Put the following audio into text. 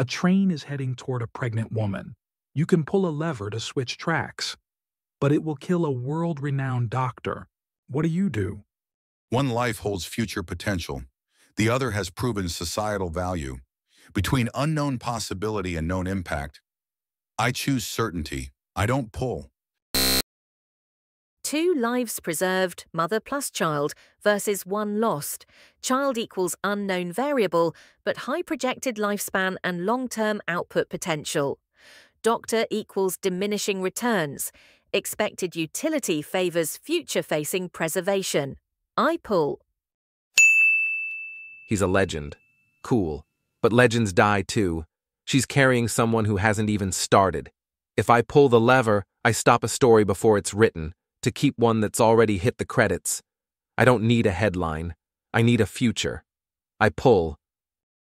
A train is heading toward a pregnant woman. You can pull a lever to switch tracks, but it will kill a world renowned doctor. What do you do? One life holds future potential. The other has proven societal value. Between unknown possibility and known impact, I choose certainty. I don't pull. Two lives preserved, mother plus child, versus one lost. Child equals unknown variable, but high projected lifespan and long term output potential. Doctor equals diminishing returns. Expected utility favours future facing preservation. I pull. He's a legend. Cool. But legends die too. She's carrying someone who hasn't even started. If I pull the lever, I stop a story before it's written to keep one that's already hit the credits. I don't need a headline. I need a future. I pull,